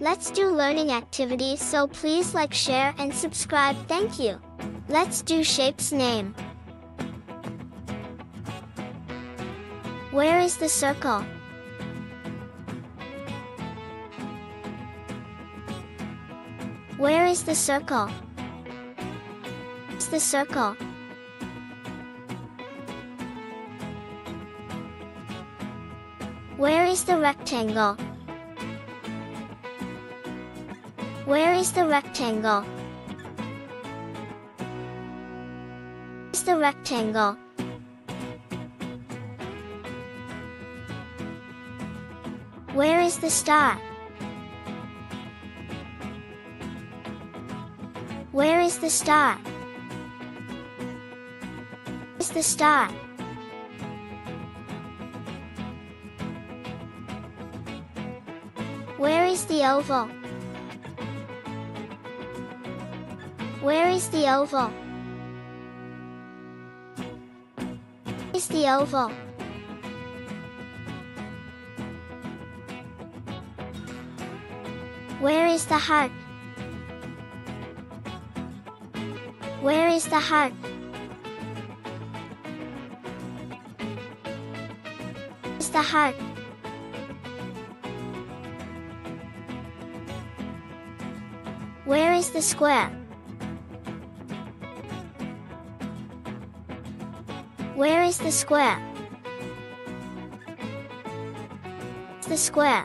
Let's do learning activities so please like share and subscribe thank you. Let's do shapes name. Where is the circle? Where is the circle? It's the circle. Where is the rectangle? Where is the rectangle? Is the rectangle? Where is the star? Where is the star? Is the star? Where is the oval? Where is the oval? Is the oval? Where is the heart? Where is the heart? Is the heart? Where is the square? Where is the square? The square.